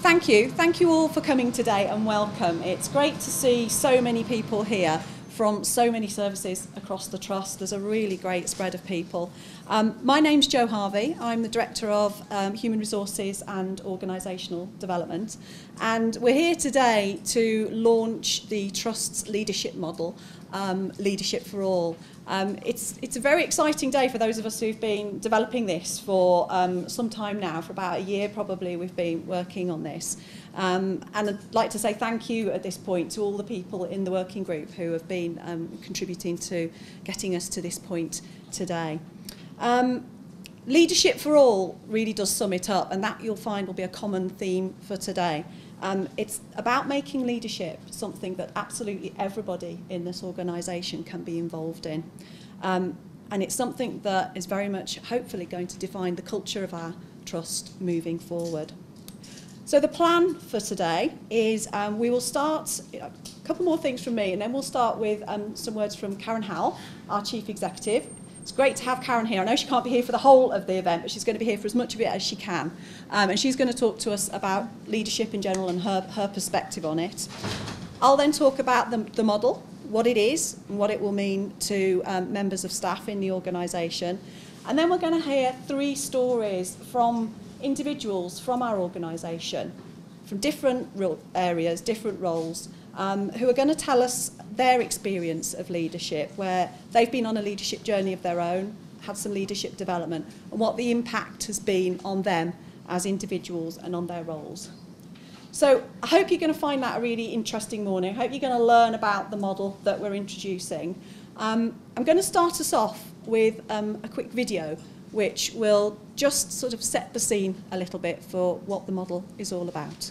Thank you. Thank you all for coming today and welcome. It's great to see so many people here from so many services across the Trust. There's a really great spread of people. Um, my name's Jo Harvey. I'm the Director of um, Human Resources and Organisational Development. And we're here today to launch the Trust's leadership model, um, Leadership for All. Um, it's, it's a very exciting day for those of us who've been developing this for um, some time now, for about a year probably we've been working on this. Um, and I'd like to say thank you at this point to all the people in the working group who have been um, contributing to getting us to this point today. Um, leadership for all really does sum it up, and that you'll find will be a common theme for today. Um, it's about making leadership something that absolutely everybody in this organisation can be involved in. Um, and it's something that is very much hopefully going to define the culture of our trust moving forward. So the plan for today is um, we will start, a uh, couple more things from me, and then we'll start with um, some words from Karen Howell, our Chief Executive, It's great to have Karen here. I know she can't be here for the whole of the event, but she's going to be here for as much of it as she can. Um, and she's going to talk to us about leadership in general and her, her perspective on it. I'll then talk about the, the model, what it is, and what it will mean to um, members of staff in the organisation. And then we're going to hear three stories from individuals from our organisation from different areas, different roles, um, who are going to tell us their experience of leadership, where they've been on a leadership journey of their own, had some leadership development, and what the impact has been on them as individuals and on their roles. So I hope you're going to find that a really interesting morning. I hope you're going to learn about the model that we're introducing. Um, I'm going to start us off with um, a quick video which will just sort of set the scene a little bit for what the model is all about.